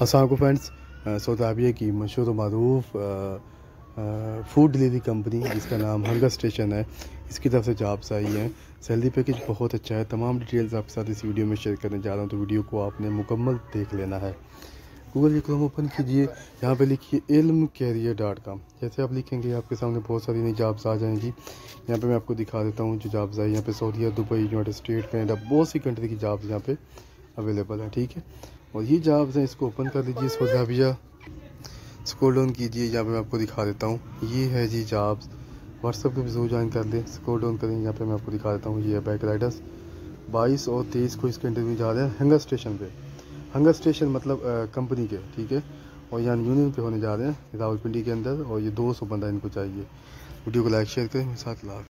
असल friends Saudi Arabia की मशहूर मरूफ फ़ूड डिलीवरी कंपनी जिसका नाम हंगर स्टेशन है, इसकी तरफ़ से जॉब्स आई हैं सैलरी पैकेज बहुत अच्छा है। तमाम डिटेल्स आपके साथ इस वीडियो में शेयर करने जा रहा हूँ तो वीडियो को आपने मुकम्मल देख लेना है। गूगल के क्रोम ओपन कीजिए, यहाँ पे लिखिए इल्म कैरियर डॉट कॉम जैसे आप लिखेंगे, आपके सामने बहुत सारी नई जॉब्स आ जाएँगी। यहाँ पे मैं आपको दिखा देता हूँ जो जॉब्स आई। यहाँ पे सऊदीया दुबई यूनाइटेड स्टेट कनाडा बहुत सी कंट्री की जॉब्स यहाँ पे अवेलेबल हैं, ठीक है? और ये जॉब्स हैं, इसको ओपन कर लीजिए सऊदी स्कोल डाउन कीजिए, यहाँ पे मैं आपको दिखा देता हूँ। ये है जी जॉब्स। व्हाट्सअप के भी ज्वाइन कर लें स्कोल डाउन करें, यहाँ पे मैं आपको दिखा देता हूँ, ये है बैक राइडर्स। बाईस और तेईस को इसके इंटरव्यू जा रहे हैं, हंगर स्टेशन पे। हंगर स्टेशन मतलब कंपनी के, ठीक है? और यहाँ यूनियन पे होने जा रहे हैं, रावलपिंडी के अंदर, और ये दो सौ बंदा इनको चाहिए। वीडियो को लाइक शेयर करें, मेरे साथ लाभ